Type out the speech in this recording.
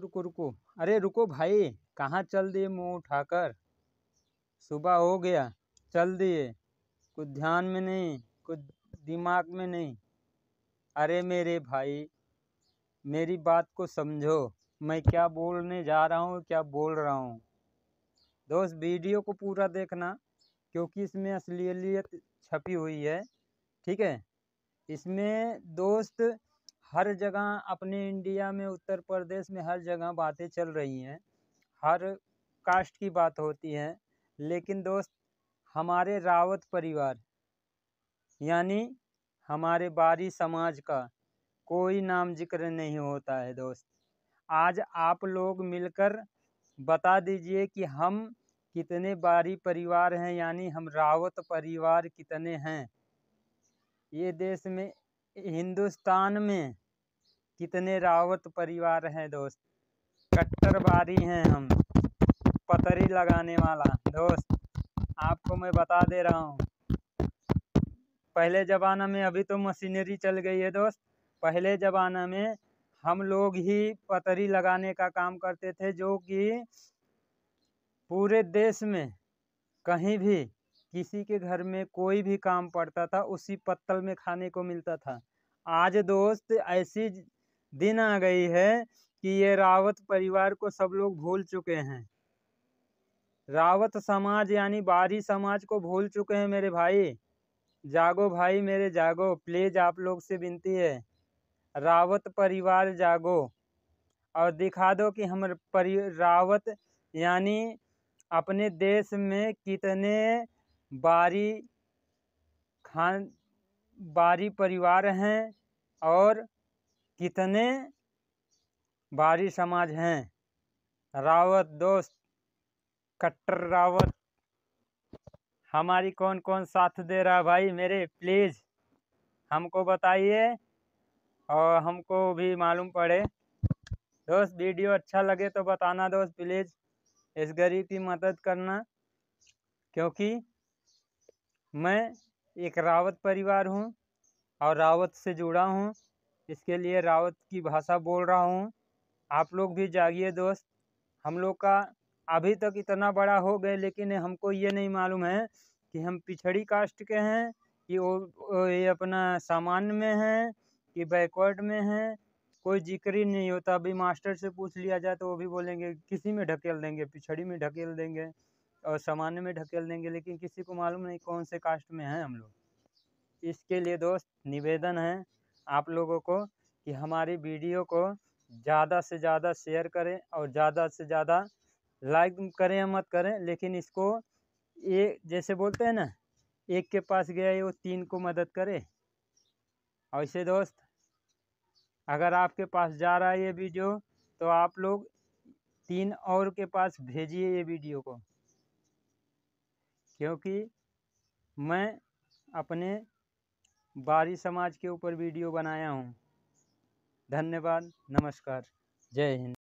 रुको रुको। अरे रुको भाई, कहाँ चल दिए मुँह उठाकर? सुबह हो गया, चल दिए। कुछ ध्यान में नहीं, कुछ दिमाग में नहीं। अरे मेरे भाई, मेरी बात को समझो। मैं क्या बोलने जा रहा हूँ, क्या बोल रहा हूँ? दोस्त, वीडियो को पूरा देखना, क्योंकि इसमें असलियत छपी हुई है, ठीक है? इसमें दोस्त हर जगह अपने इंडिया में, उत्तर प्रदेश में हर जगह बातें चल रही हैं। हर कास्ट की बात होती है, लेकिन दोस्त, हमारे रावत परिवार, यानी हमारे बारी समाज का कोई नाम ज़िक्र नहीं होता है दोस्त। आज आप लोग मिलकर बता दीजिए कि हम कितने बारी परिवार हैं, यानी हम रावत परिवार कितने हैं। ये देश में, हिंदुस्तान में कितने रावत परिवार हैं दोस्त। कट्टरबारी हैं हम। पतरी लगाने वाला दोस्त। आपको मैं बता दे रहा हूँ। पहले ज़माना में अभी तो मशीनरी चल गई है दोस्त। पहले ज़माना में हम लोग ही पतरी लगाने का काम करते थे जो कि पूरे देश में कहीं भी किसी के घर में कोई भी काम पड़ता था, उसी पत्तल में खाने को मिलता था। आज दोस्त ऐसी दिन आ गई है कि ये रावत परिवार को सब लोग भूल चुके हैं। रावत समाज यानी बारी समाज को भूल चुके हैं मेरे भाई। जागो भाई मेरे जागो, प्लीज़ आप लोग से विनती है। रावत परिवार जागो। और दिखा दो कि हम परि, रावत यानी अपने देश में कितने बारी खान, बारी परिवार हैं और कितने बारी समाज हैं? रावत दोस्त, कट्टर रावत। हमारी कौन कौन साथ दे रहा भाई मेरे? प्लीज़, हमको बताइए और हमको भी मालूम पड़े। दोस्त, वीडियो अच्छा लगे तो बताना दोस्त, प्लीज़। इस गरीब की मदद करना, क्योंकि मैं एक रावत परिवार हूँ और रावत से जुड़ा हूँ। इसके लिए रावत की भाषा बोल रहा हूँ। आप लोग भी जागिए दोस्त। हम लोग का अभी तक इतना बड़ा हो गए, लेकिन हमको ये नहीं मालूम है कि हम पिछड़ी कास्ट के हैं, कि वो ये अपना सामान्य में हैं, कि बैकवर्ड में हैं। कोई ज़िक्र ही नहीं होता। अभी मास्टर से पूछ लिया जाए तो वो भी बोलेंगे, किसी में ढकेल देंगे, पिछड़ी में ढकेल देंगे और सामान्य में ढकेल देंगे, लेकिन किसी को मालूम नहीं कौन से कास्ट में हैं हम लोग। इसके लिए दोस्त निवेदन है आप लोगों को कि हमारी वीडियो को ज़्यादा से ज़्यादा शेयर करें और ज़्यादा से ज़्यादा लाइक करें या मत करें, लेकिन इसको ये जैसे बोलते हैं ना, एक के पास गया ये वो तीन को मदद करे। ऐसे दोस्त, अगर आपके पास जा रहा है ये वीडियो तो आप लोग तीन और के पास भेजिए ये वीडियो को। क्योंकि मैं अपने बारी समाज के ऊपर वीडियो बनाया हूँ। धन्यवाद नमस्कार जय हिंद।